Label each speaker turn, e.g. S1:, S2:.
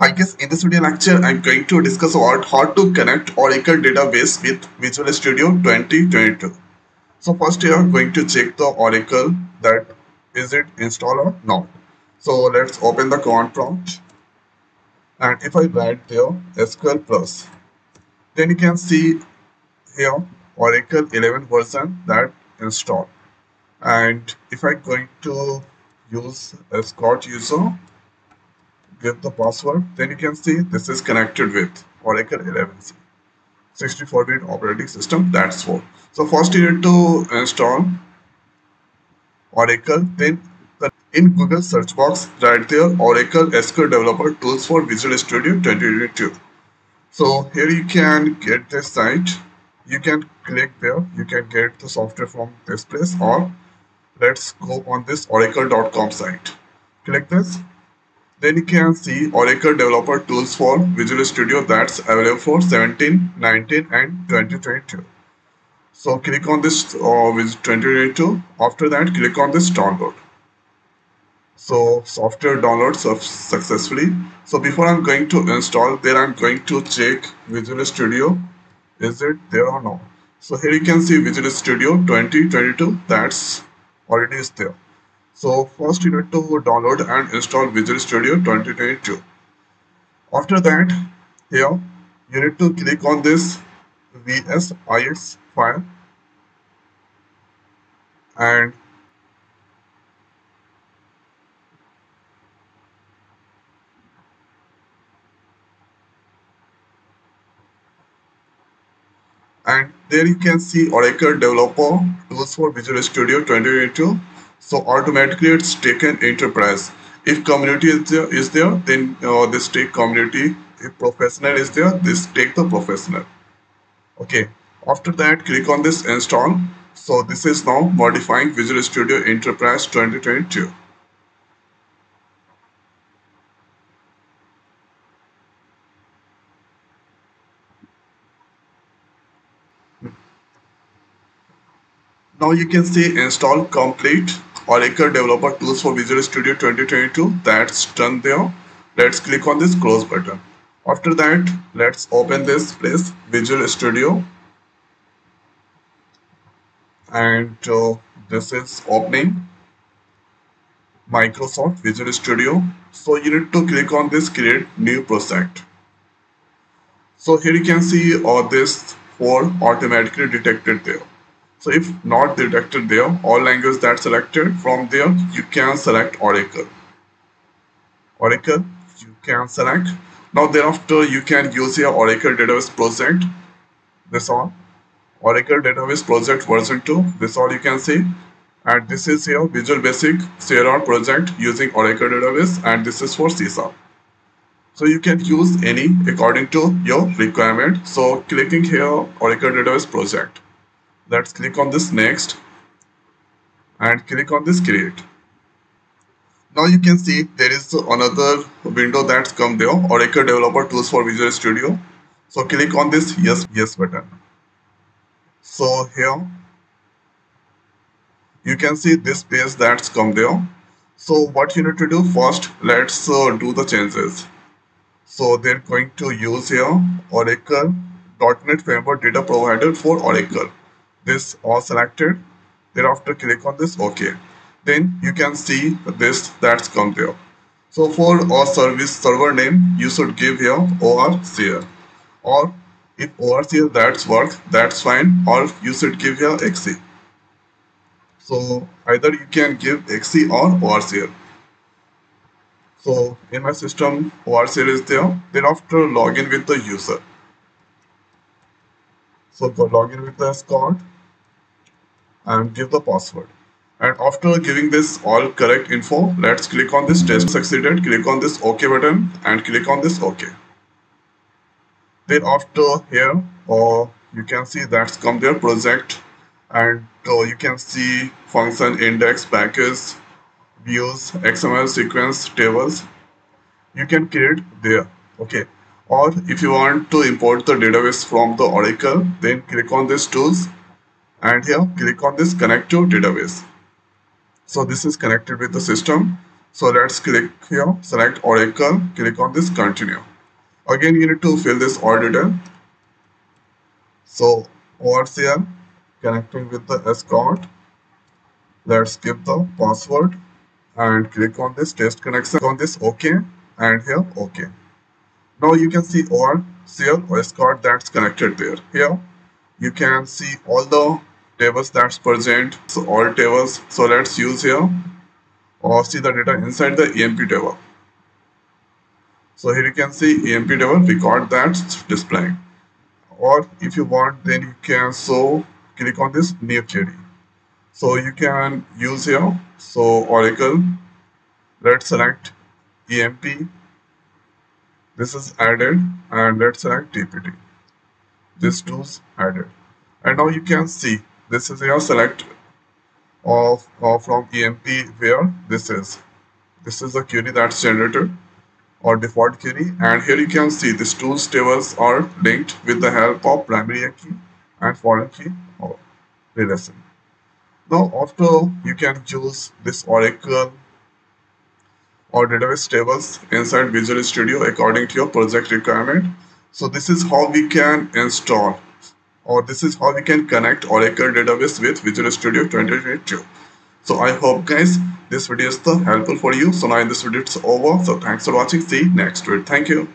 S1: Hi guess in this video lecture, I'm going to discuss about how to connect Oracle database with Visual Studio 2022. So first you are going to check the Oracle that is it installed or not. So let's open the command prompt. And if I write there SQL plus, then you can see here Oracle 11 version that installed. And if I'm going to use a Scott user give the password then you can see this is connected with Oracle 11c 64-bit operating system that's what so first you need to install Oracle then in Google search box right there Oracle SQL Developer Tools for Visual Studio 2022 so here you can get this site. You can click there. You can get the software from this place or let's go on this oracle.com site. Click this then you can see Oracle Developer Tools for Visual Studio that's available for 17, 19 and 2022. So click on this uh, with 2022. After that, click on this download. So software downloads successfully. So before I'm going to install, there I'm going to check Visual Studio. Is it there or no? So here you can see Visual Studio 2022. That's already is there. So first you need to download and install Visual Studio 2022. After that, here you need to click on this VSIX file and and there you can see Oracle Developer Tools for Visual Studio 2022 so automatically it's taken enterprise. If community is there is there then uh, this take community if professional is there this take the professional. Okay. After that click on this install. So this is now modifying visual studio enterprise 2022 now you can see install complete Oracle Developer Tools for Visual Studio 2022 that's done there. Let's click on this close button. After that let's open this place Visual Studio. And uh, this is opening Microsoft Visual Studio. So you need to click on this create new project. So here you can see all uh, this for automatically detected there so if not detected there, all language that selected from there, you can select Oracle. Oracle, you can select. Now thereafter, you can use your Oracle Database Project. This all. Oracle Database Project version 2. This all you can see. And this is your Visual Basic CLR project using Oracle Database and this is for CISA. So you can use any according to your requirement. So clicking here Oracle Database Project let's click on this next and click on this create. Now you can see there is another window that's come there oracle developer tools for visual studio. So click on this yes yes button. So here you can see this page that's come there. So what you need to do first let's uh, do the changes. So they're going to use here oracle .NET framework data provider for oracle this all selected. Thereafter click on this ok then you can see this that's come there so for our service server name you should give here orcl or if orcl that's work that's fine. Or you should give here XE so either you can give XE or orcl so in my system orcl is there. Then after login with the user. So go log in with the account and give the password. And after giving this all correct info, let's click on this test. Succeeded, click on this OK button and click on this OK. Then after here, uh, you can see that's come there project. And uh, you can see function index package views xml sequence tables. You can create there. Okay. Or if you want to import the database from the Oracle, then click on this tools and here click on this connect to database. So this is connected with the system So let's click here, select Oracle, click on this continue. Again, you need to fill this all detail. So ORCL connecting with the Scott. Let's give the password and click on this test connection Click on this OK and here OK. Now you can see ORCL or Scott that's connected there. Here you can see all the tables that's present. So all tables. So let's use here or see the data inside the EMP table. So here you can see EMP table record that's displaying. Or if you want, then you can so click on this new query. So you can use here. So Oracle, let's select EMP. This is added and let's select DEPT. This tools added. And now you can see this is your select of, of from EMP where this is. This is the query that's generated or default query and here you can see these tools tables are linked with the help of primary key and foreign key or relation. Now after you can use this Oracle or database tables inside Visual Studio according to your project requirement. So this is how we can install or this is how we can connect Oracle database with Visual Studio 2022. So I hope guys this video is helpful for you. So now this video it's over. So thanks for watching. See you next video. Thank you.